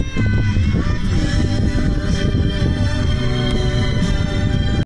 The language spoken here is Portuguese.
Deus.